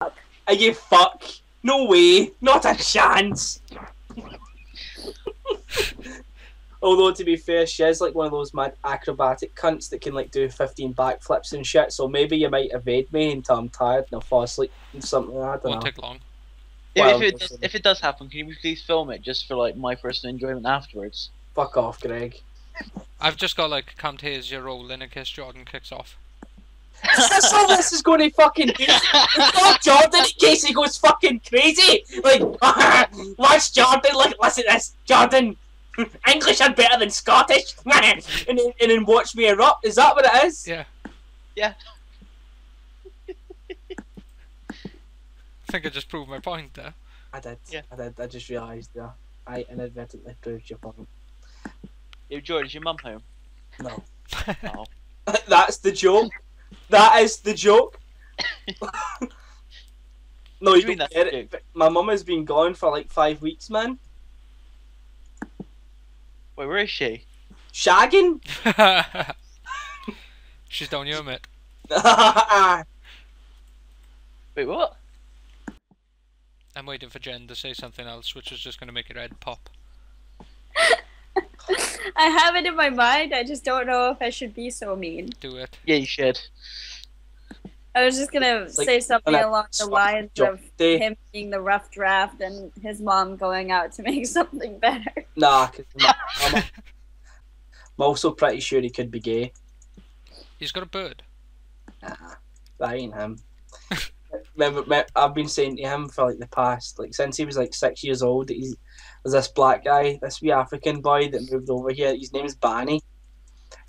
Are you fuck? No way. Not a chance. Although to be fair, she is like one of those mad acrobatic cunts that can like do fifteen backflips and shit. So maybe you might evade me until I'm tired and I'll fall asleep and something. I don't Won't know. take long. If, Well, if it listen. if it does happen, can you please film it just for like my personal enjoyment afterwards? Fuck off, Greg. I've just got like count here's your roll in case Jordan kicks off. That's all this is going to fucking do. It's not Jordan in case he goes fucking crazy. Like, watch Jordan. Like, listen to this, Jordan. English are better than Scottish, and then, and then watch me erupt. Is that what it is? Yeah. Yeah. I think I just proved my point there. I did. Yeah. I did. I just realised there. I inadvertently proved your point. Yo, George, is your mum home? No. Oh. That's the joke. That is the joke. no, do you you mean don't get it. but My mum has been gone for like five weeks, man. Wait, where is she? Shagging. She's down here, mate. Wait, what? I'm waiting for Jen to say something else, which is just gonna make your head pop. I have it in my mind. I just don't know if I should be so mean. Do it. Yeah, you should. I was just gonna Like, say something an along the lines joke of day. him being the rough draft and his mom going out to make something better. Nah, cause I'm, I'm, I'm also pretty sure he could be gay. He's got a bird. Nah, that ain't him. remember, me- I've been saying to him for like the past, like since he was like six years old, that he's there's this black guy, this wee African boy that moved over here. His name's Barney.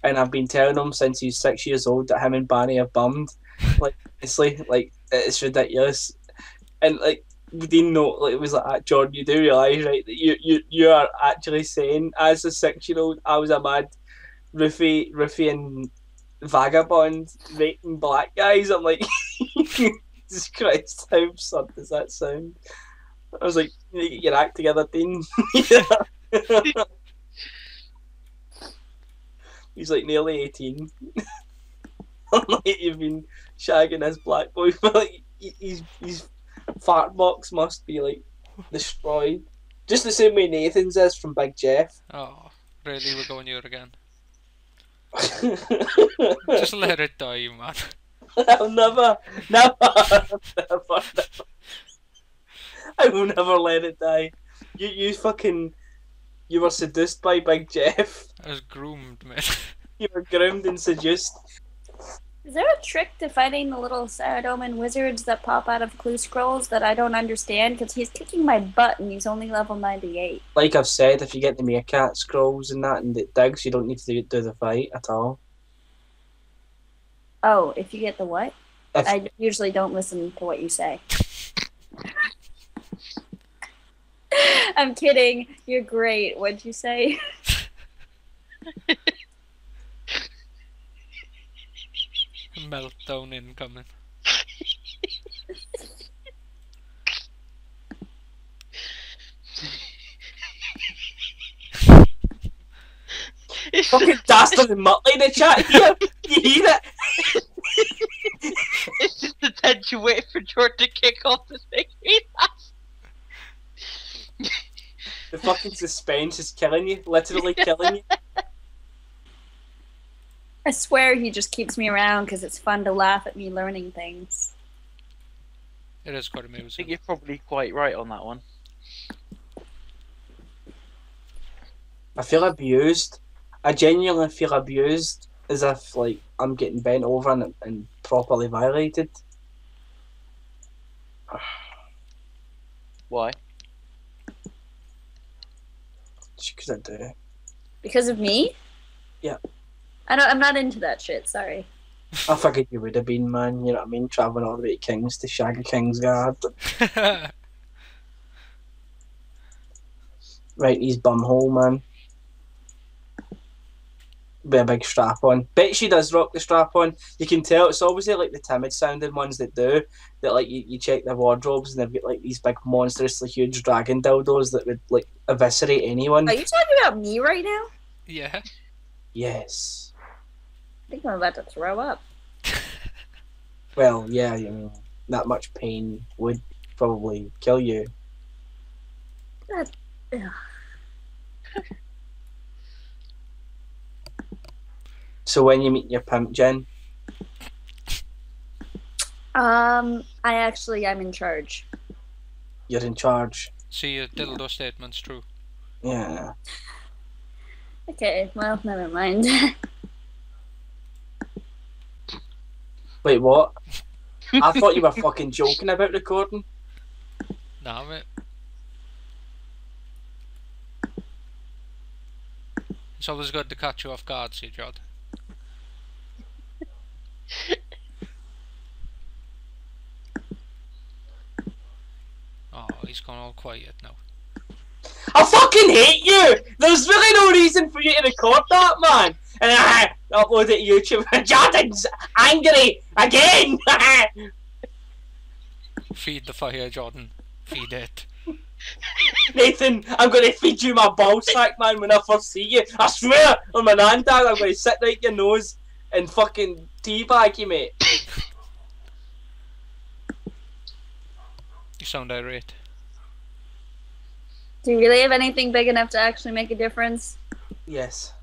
and I've been telling him since he's six years old that him and Barney are bummed. Like honestly, like it's ridiculous, and like we didn't know. Like it was like ah, Jordan, you do realise right that you you you are actually saying as a six year old I was a mad roofie and vagabond raping black guys. I'm like, Jesus Christ, how absurd does that sound? I was like, you need to get your act together, Dean. He's like nearly 18. I'm like, you've been shagging this black boy for like, he- he's, his fart box must be like destroyed. Just the same way Nathan's is from Big Jeff. Oh, really? We're going here again. Just Just let it die, man. I'll never, never, never, never. I will never let it die. You, you fucking, you were seduced by Big Jeff. I was groomed, man. You were groomed and seduced. Is there a trick to fighting the little Saradomin wizards that pop out of clue scrolls that I don't understand? Because he's kicking my butt and he's only level 98. Like I've said, if you get the meerkat scrolls and that and it digs, you don't need to do, do the fight at all. Oh, if you get the what? If, I usually don't listen to what you say. I'm kidding. You're great. What'd you say? Meltdown incoming. It's fucking just, Dastard and Muttley in the chat here. You hear it? it's just the tension waiting for Jordan to kick off this thing. The fucking suspense is killing you. Literally killing you. I swear he just keeps me around because it's fun to laugh at me learning things. It is quite I think you're probably quite right on that one. I feel abused. I genuinely feel abused as if like I'm getting bent over and, and properly violated. Why? Just because I do. Because of me? Yeah. I don't. I'm not into that shit. Sorry. I figured you would have been, man. You know what I mean? Travelling all the way to Kings to shag a King's Guard. Right, he's bumhole, man. Be a big strap on. Bet she does rock the strap on. You can tell it's obviously like the timid sounding ones that do. That like you, you check their wardrobes and they've got like these big monstrously huge dragon dildos that would like eviscerate anyone. Are you talking about me right now? yeah. Yes. I think I'm about to throw up. Well, yeah, you mean that much pain would probably kill you. That, So when you meet your pimp, Jen, Um, I actually am in charge. you're in charge. See your dildo statement's true. Yeah. Okay, well, never mind. Wait, what? I thought you were fucking joking about recording. Nah, mate. It's always good to catch you off guard, see, Jod. Oh, he's gone all quiet now. I fucking hate you! There's really no reason for you to record that, man! And I upload it to YouTube. Jordan's angry again! Feed the fire, Jordan. Feed it. Nathan, I'm gonna feed you my ball sack, man, when I first see you. I swear on my nan dad, I'm gonna sit right your nose and fucking teabag you, mate. You sound irate. Do you really have anything big enough to actually make a difference? Yes.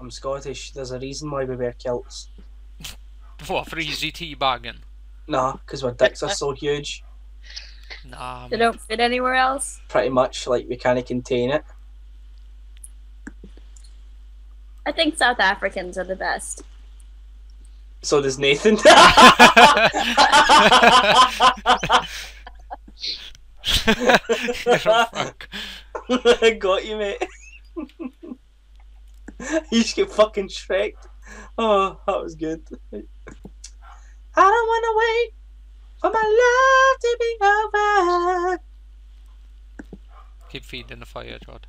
I'm Scottish. There's a reason why we wear kilts. What, for easy tea bagging? Nah, because our dicks are so huge. Nah, They mate. don't fit anywhere else? Pretty much, like, we can't contain it. I think South Africans are the best. So does Nathan. You're a fuck. Got you, mate. you just get fucking shreked. Oh, that was good. I don't wanna wait for my love to be over. Keep feeding the fire, Jod.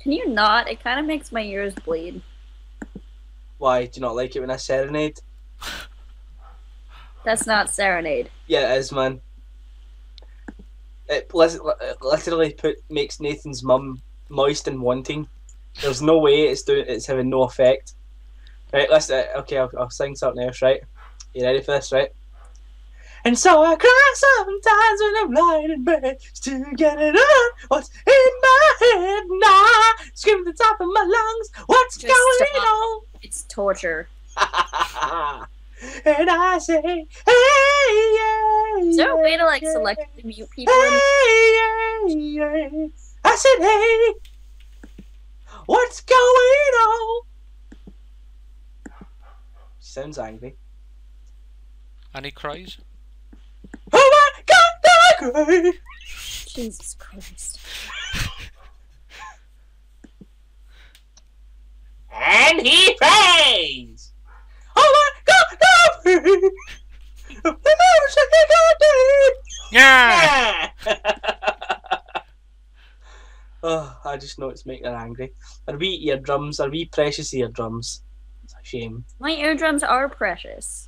Can you not? It kind of makes my ears bleed. Why do you not like it when I serenade? That's not serenade. Yeah, it is, man. It literally put makes Nathan's mum moist and wanting. There's no way it's doing. It's having no effect. Right, let's. Uh, okay, I'll, I'll sing something else. Right, you ready for this? Right. And so I cry sometimes when I'm lying in bed just to get it on. What's in my head now? Scream at the top of my lungs. What's Just going stop. on? It's torture. and I say, hey, yeah. Is there a way to like yeah, selectively mute people? Hey, in- yeah, yeah. I said, hey, what's going on? She sounds angry. And he cries. My God, I cry. Jesus Christ. And he prays. Oh my God, I pray. The never said they got dead. Yeah! oh, I just know it's making her angry. Are we eardrums? Are we precious eardrums? It's a shame. My eardrums are precious.